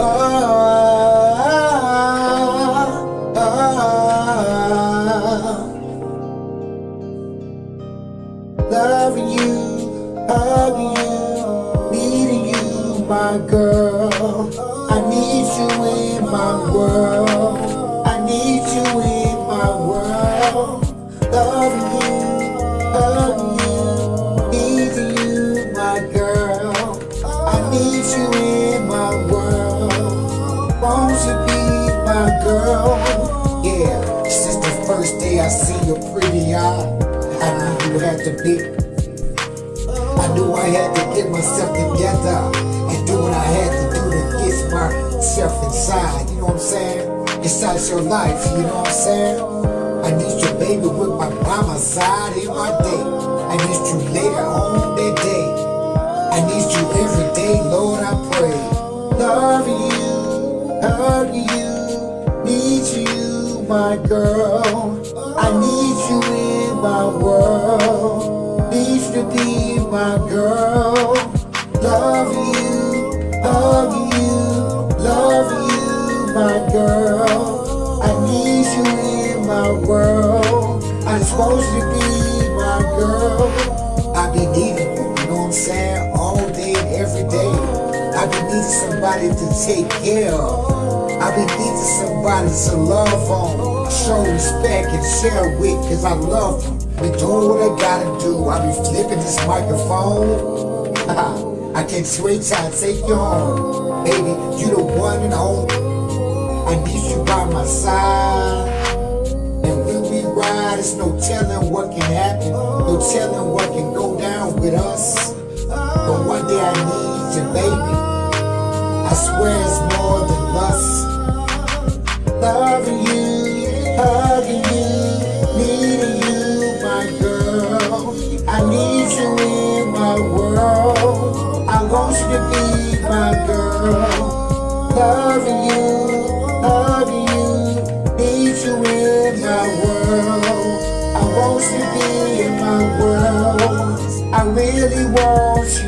Oh, loving you, you, needing you, my girl. I need you in my world. I need you in my world. Loving you, you, I see your pretty eye. I knew you had to be. I knew I had to get myself together and do what I had to do to get myself inside. You know what I'm saying? Inside your life. You know what I'm saying? I need your baby, with my by my side in my day. I need you later on that day. I need you every day, Lord. I pray. My girl. I need you in my world. Need you to be my girl. Love you, love you, love you, my girl. I need you in my world. I'm supposed to be my girl. Somebody to take care of. I be needing somebody to love on, show respect and share with, cause I love you. Be doing what I gotta do. I be flipping this microphone. I can't till I take you home. Baby, you the one and only. I need you by my side. And when we ride, it's no telling what can happen. No telling what can go down with us. It's more than lust. Loving you, hugging you, needing you, my girl. I need you in my world. I want you to be my girl. Loving you, hugging you, need you in my world. I want you to be in my world. I really want.